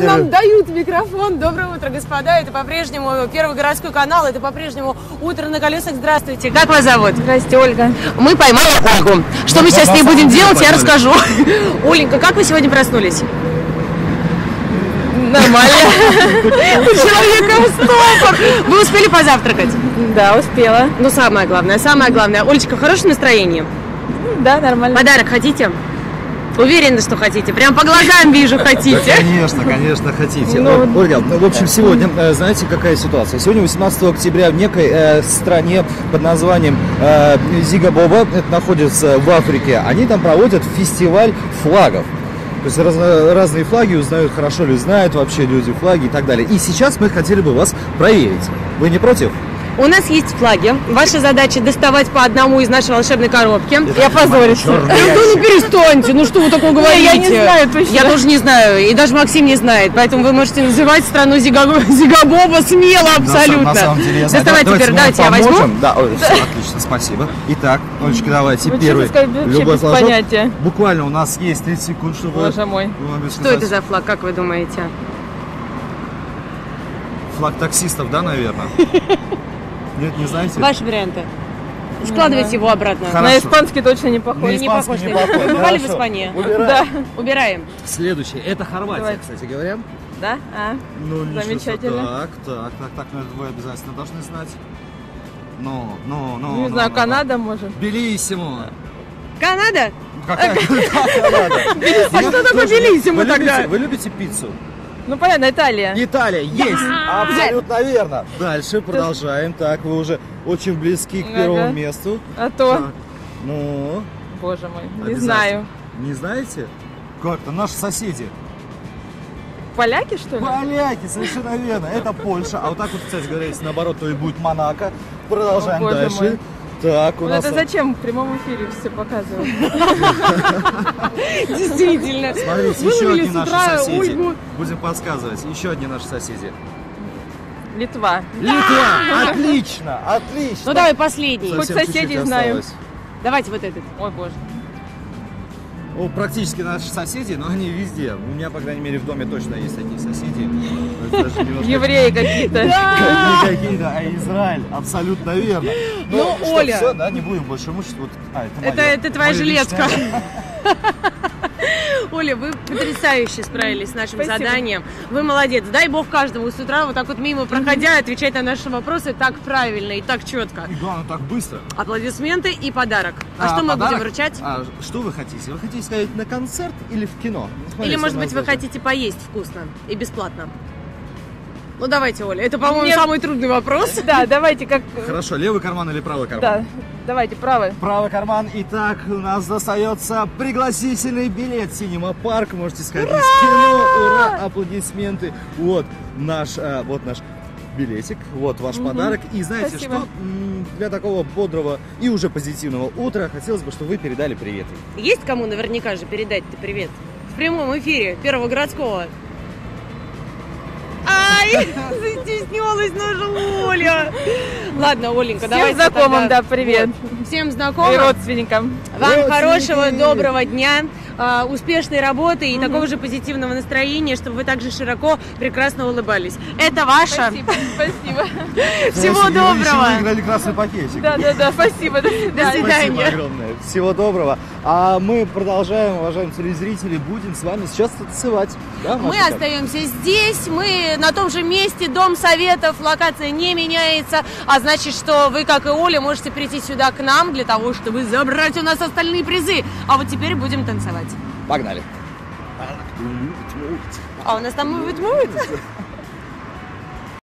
Когда нам дают микрофон. Доброе утро, господа. Это по-прежнему Первый городской канал. Это по-прежнему Утро на колесах. Здравствуйте. Как вас зовут? Здрасте, Ольга. Мы поймали Ольгу. Что мы сейчас с ней будем делать, я расскажу. Оленька, как вы сегодня проснулись? Нормально. У человека стопор. Вы успели позавтракать? Да, успела. Ну, самое главное, самое главное. Олечка, хорошее настроение? Да, нормально. Подарок хотите? Уверены, что хотите? Прям по глазам вижу, Да, хотите. конечно, конечно, хотите. Ну, Ну, Ольга, ну, в общем, сегодня, э, знаете, какая ситуация? Сегодня 18 октября в некой э, стране под названием э, Зигабоба, это находится в Африке, они там проводят фестиваль флагов. То есть разно- разные флаги узнают, хорошо ли знают вообще люди флаги и так далее. И сейчас мы хотели бы вас проверить. Вы не против? У нас есть флаги. Ваша задача доставать по одному из нашей волшебной коробки. Я позорюсь. Ну, ну перестаньте, ну что вы такое говорите? я не знаю точно. Я тоже не знаю, и даже Максим не знает, поэтому вы можете называть страну Зига- Зигабоба смело абсолютно. На самом деле, я знаю. Доставай Давайте теперь, давайте я возьму. Да, отлично, спасибо. Итак, Олечка, давайте Вы первый. Любой флажок. понятия. Буквально у нас есть 30 секунд, чтобы Боже мой. Что это за флаг, как вы думаете? Флаг таксистов, да, наверное? Нет, не знаете? Ваши варианты. Складывайте его обратно. Хорошо. На испанский точно не похож. Не похож не на похож. Вы бывали в. Испании? Убираем. Да. Убираем. Следующий. Это Хорватия, кстати говоря. Да? А? Ну. Замечательно. Так, так, так, так, ну это вы обязательно должны знать. Ну, ну, ну. Не ну, знаю, ну, Канада, может. ну. Белиссимо. Канада? Какая Канада? А что такое Белиссимо тогда? Вы любите пиццу? Ну, понятно, Италия. Италия, есть! Абсолютно верно. Дальше продолжаем. Так, вы уже очень близки к Ага. первому месту. А то, Так, Ну, боже мой, не обязательно. знаю. Не знаете? Как-то наши соседи. Поляки, что ли? Поляки, совершенно верно. Это Польша. А вот так вот, кстати говоря, если наоборот, то и будет Монако. Продолжаем О, боже дальше. мой. Так, у Вот нас... это зачем в прямом эфире все показывать? Действительно. Смотрите, еще одни с наши утра соседи. Будем подсказывать. Еще одни наши соседи. Литва. Литва! Отлично! Отлично! Ну давай последний. Хоть соседей осталось. Давайте вот этот. Ой, боже. Ну, практически наши соседи, но они везде. У меня, по крайней мере, в доме точно есть такие соседи. Евреи какие-то. Не какие-то, а Израиль. Абсолютно верно. Ну, Оля. всё, да, не будем больше. Вот, а, это, твоя моё жилетка. Оля, вы потрясающе справились с нашим Спасибо. заданием. Вы молодец. Дай бог каждому с утра вот так вот мимо проходя отвечать на наши вопросы так правильно и так четко. И главное, так быстро. Аплодисменты и подарок. А, что мы подарок? будем вручать? А, что вы хотите? Вы хотите сказать на концерт или в кино? Ну, Или, смотрите, может быть, вы хотите поесть вкусно и бесплатно? Ну, давайте, Оля. Это, по-моему, Нет. самый трудный вопрос. Да, давайте как... Хорошо, левый карман или правый карман? Да, давайте, правый. Правый карман. Итак, у нас достается пригласительный билет Синема Парк. Можете сходить в кино. Ура! Аплодисменты. Вот наш, э, вот наш билетик, вот ваш подарок. И знаете Спасибо. что? Для такого бодрого и уже позитивного утра хотелось бы, чтобы вы передали привет. Есть кому наверняка же передать-то привет? В прямом эфире Первого городского. Ай, застеснялась наша Оля. Ладно, Оленька, Всем давайте знакомым, тогда- да, привет. Вот. Всем И знакомым. родственникам. Вам Родственники. хорошего, доброго дня, а, успешной работы и такого же позитивного настроения, чтобы вы также широко, прекрасно улыбались. Это ваше. Спасибо, спасибо. Всего и вы доброго. выиграли красный пакетик. Да, да, да, спасибо. До свидания. Спасибо свидания. огромное. Всего доброго. А мы продолжаем, уважаемые телезрители, будем с вами сейчас танцевать. Да, Мы Машенька? остаемся здесь, мы на том же месте, Дом Советов, локация не меняется, а значит, что вы, как и Оля, можете прийти сюда к нам для того, чтобы забрать у нас остальные призы. А вот теперь будем танцевать. Погнали. А у нас там мувит мувит?